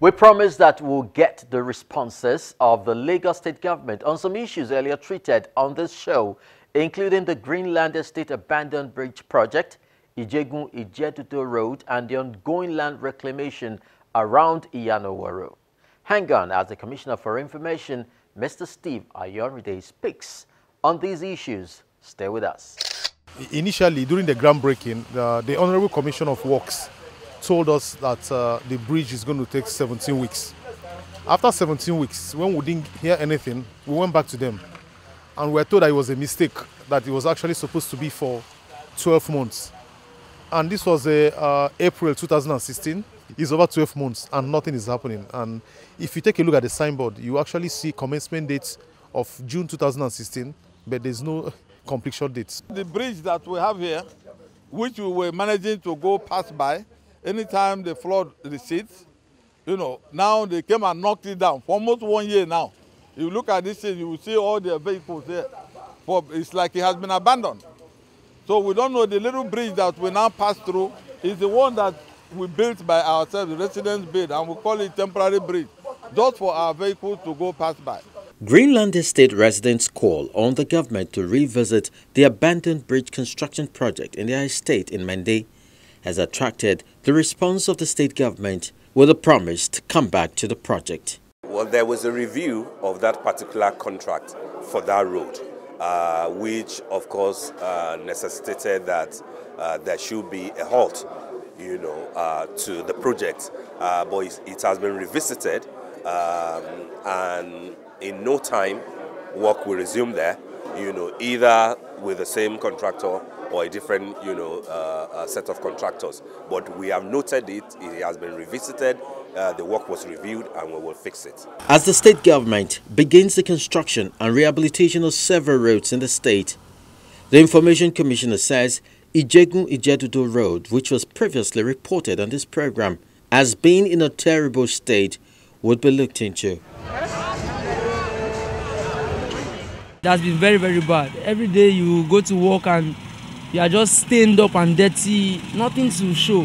We promise that we'll get the responses of the Lagos state government on some issues earlier treated on this show, including the Greenland Estate Abandoned Bridge Project, Ijegun Ijedodo Road, and the ongoing land reclamation around Iyana-Oworo. Hang on as the Commissioner for Information, Mr. Steve Ayorinde, speaks on these issues. Stay with us. Initially, during the groundbreaking, the, the Honorable Commission of Works told us that uh, the bridge is going to take 17 weeks. After 17 weeks, when we didn't hear anything, we went back to them and we were told that it was a mistake, that it was actually supposed to be for 12 months. And this was uh, uh, April 2016. It's over 12 months and nothing is happening. And if you take a look at the signboard, you actually see commencement dates of June 2016, but there's no completion dates. The bridge that we have here, which we were managing to go past by, anytime the flood recedes, you know, now they came and knocked it down for almost one year now. You look at this thing, you will see all the vehicles there. For, it's like it has been abandoned. So we don't know the little bridge that we now pass through is the one that we built by ourselves, the residents built, and we call it temporary bridge, just for our vehicles to go past by. Greenland Estate residents call on the government to revisit the abandoned bridge construction project in their estate in Mende has attracted the response of the state government with a promise to come back to the project. Well, there was a review of that particular contract for that road, uh, which of course uh, necessitated that uh, there should be a halt, you know, uh, to the project. Uh, but it has been revisited, um, and in no time, work will resume there. You know, either with the same contractor or a different, you know, uh, uh, set of contractors. But we have noted it, it has been revisited, uh, the work was reviewed and we will fix it. As the state government begins the construction and rehabilitation of several roads in the state, the Information Commissioner says Ijegun Ijedodo Road, which was previously reported on this program as being in a terrible state, would be looked into. That's been very, very bad. Every day you go to work and you are just stained up and dirty, nothing to show.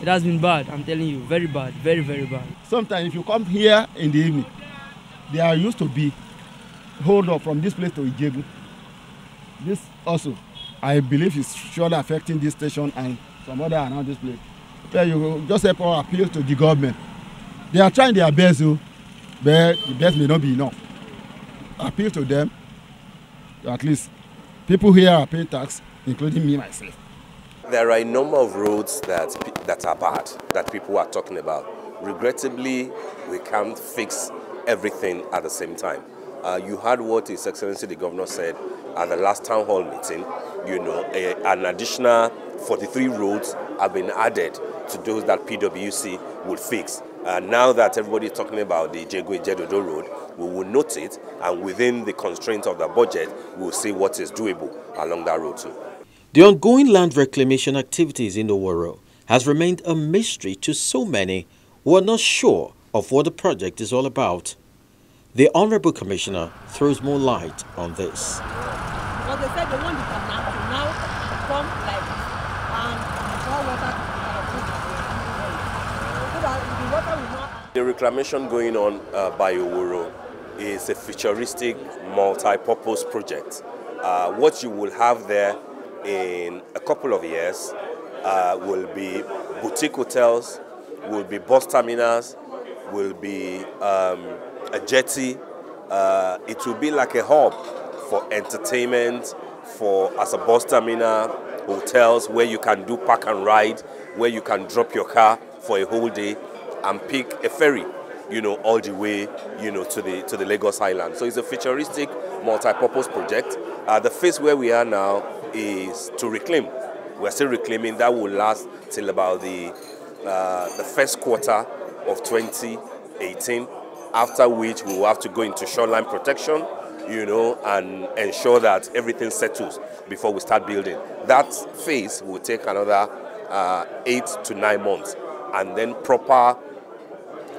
It has been bad, I'm telling you, very bad, very, very bad. Sometimes if you come here in the evening, there used to be hold up from this place to Ijebu. This also, I believe is surely affecting this station and some other around this place. Where you just help our appeal to the government. They are trying their best, oh, but the best may not be enough. Appeal to them, at least people here are paying tax including me myself. There are a number of roads that, that are bad that people are talking about. Regrettably, we can't fix everything at the same time. Uh, you heard what His Excellency the Governor said at the last town hall meeting. You know, a, an additional 43 roads have been added to those that PWC would fix. Uh, now that everybody is talking about the Jego Jedodo Road, we will note it, and within the constraints of the budget, we will see what is doable along that road too. The ongoing land reclamation activities in the Waro has remained a mystery to so many who are not sure of what the project is all about. The Honorable Commissioner throws more light on this. Well, they said they want the canal to now come like this, and pour water so that the water will not. The reclamation going on uh, by Oworo is a futuristic multi-purpose project. Uh, what you will have there in a couple of years uh, will be boutique hotels, will be bus terminals, will be um, a jetty. Uh, it will be like a hub for entertainment, for as a bus terminal, hotels where you can do park and ride, where you can drop your car for a whole day and pick a ferry, you know, all the way, you know, to the to the Lagos Island. So it's a futuristic, multi-purpose project. Uh, the phase where we are now is to reclaim. We're still reclaiming. That will last till about the uh, the first quarter of 2018. After which we will have to go into shoreline protection, you know, and ensure that everything settles before we start building. That phase will take another uh, eight to nine months, and then proper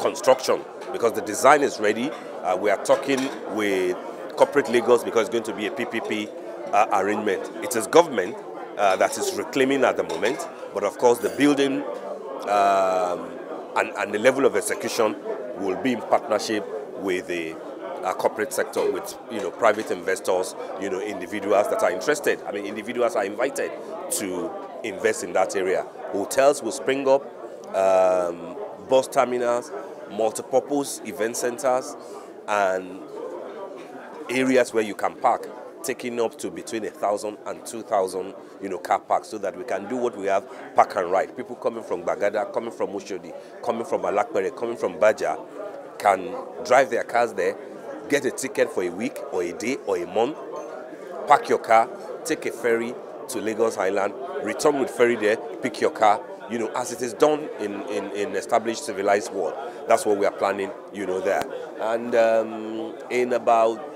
construction because the design is ready. Uh, we are talking with corporate Lagos because it's going to be a PPP uh, arrangement. It is government uh, that is reclaiming at the moment, but of course the building um, and, and the level of execution will be in partnership with the uh, corporate sector, with you know private investors, you know individuals that are interested. I mean, individuals are invited to invest in that area. Hotels will spring up, um, bus terminals, multi-purpose event centers, and areas where you can park taking up to between a thousand and two thousand, you know, car parks, so that we can do what we have, park and ride. People coming from Gbagada, coming from Oshodi, coming from Alapere, coming from Baja, can drive their cars there, get a ticket for a week or a day or a month, park your car, take a ferry to Lagos Island, return with ferry there, pick your car, you know, as it is done in, in, in established civilized world. That's what we are planning, you know, there. And um, in about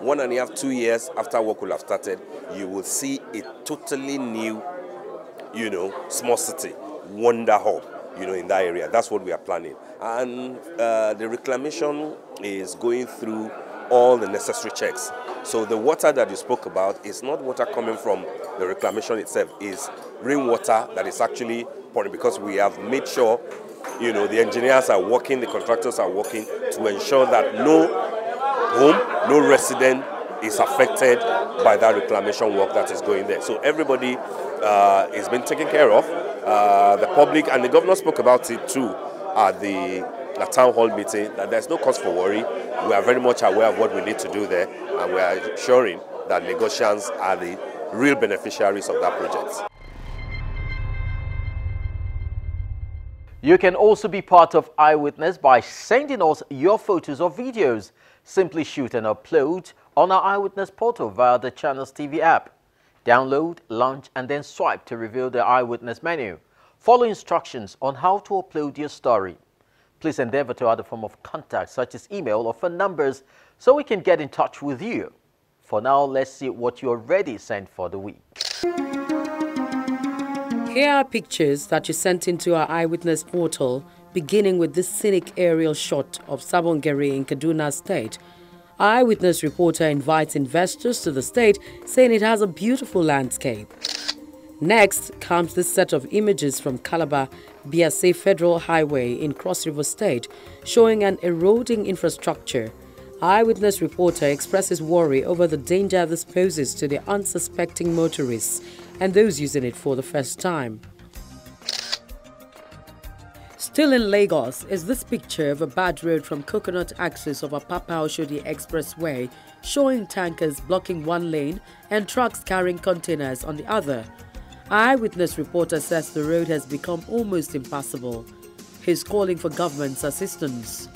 one and a half, two years after work will have started, you will see a totally new, you know, small city, wonder hub, you know, in that area. That's what we are planning. And uh, the reclamation is going through all the necessary checks. So the water that you spoke about is not water coming from the reclamation itself, is rainwater that is actually pouring because we have made sure, you know, the engineers are working, the contractors are working to ensure that no home, no resident is affected by that reclamation work that is going there. So everybody uh, is being taken care of. Uh, the public and the governor spoke about it too at the, the town hall meeting that there's no cause for worry. We are very much aware of what we need to do there and we are ensuring that Lagosians are the real beneficiaries of that project. You can also be part of Eyewitness by sending us your photos or videos. Simply shoot and upload on our Eyewitness portal via the Channels TV app. Download, launch, and then swipe to reveal the Eyewitness menu. Follow instructions on how to upload your story. Please endeavor to add a form of contact such as email or phone numbers so we can get in touch with you. For now, let's see what you already sent for the week. Here are pictures that you sent into our Eyewitness portal beginning with this scenic aerial shot of Sabon Gari in Kaduna State. Eyewitness reporter invites investors to the state, saying it has a beautiful landscape. Next comes this set of images from Calabar Biase Federal Highway in Cross River State, showing an eroding infrastructure. Eyewitness reporter expresses worry over the danger this poses to the unsuspecting motorists and those using it for the first time. Still in Lagos is this picture of a bad road from Coconut axis of Apapa Oshodi Expressway, showing tankers blocking one lane and trucks carrying containers on the other. Eyewitness reporter says the road has become almost impassable. He's calling for government's assistance.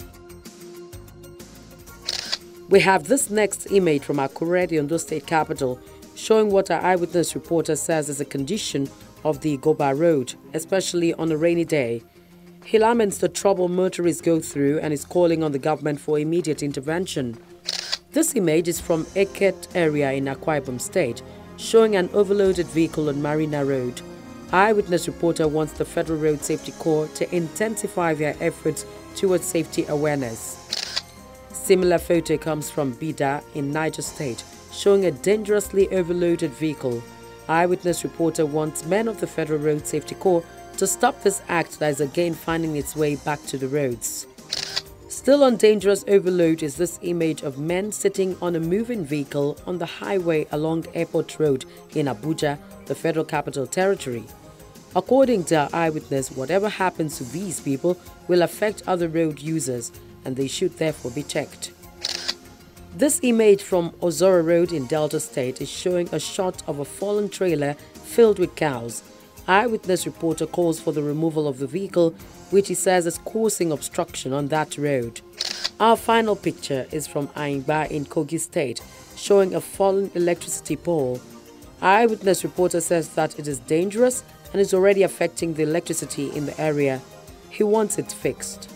We have this next image from Akure, the Ondo State capital, showing what our eyewitness reporter says is a condition of the Goba Road, especially on a rainy day. He laments the trouble motorists go through and is calling on the government for immediate intervention. This image is from Eket area in Akwa Ibom State, showing an overloaded vehicle on Marina Road. Eyewitness reporter wants the Federal Road Safety Corps to intensify their efforts towards safety awareness. Similar photo comes from Bida in Niger State, showing a dangerously overloaded vehicle. Eyewitness reporter wants men of the Federal Road Safety Corps to stop this act that is again finding its way back to the roads. Still on dangerous overload is this image of men sitting on a moving vehicle on the highway along Airport Road in Abuja, the Federal Capital Territory. According to our eyewitness, whatever happens to these people will affect other road users and they should therefore be checked. This image from Ozoro Road in Delta State is showing a shot of a fallen trailer filled with cows Eyewitness reporter calls for the removal of the vehicle, which he says is causing obstruction on that road. Our final picture is from Anyigba in Kogi State, showing a fallen electricity pole. Eyewitness reporter says that it is dangerous and is already affecting the electricity in the area. He wants it fixed.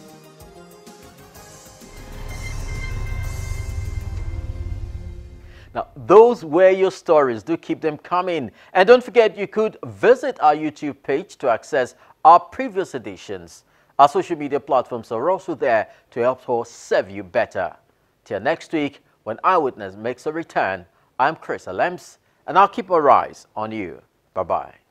Those were your stories. Do keep them coming. And don't forget, you could visit our YouTube page to access our previous editions. Our social media platforms are also there to help us serve you better. Till next week, when Eyewitness makes a return, I'm Chris Alems, and I'll keep our eyes on you. Bye-bye.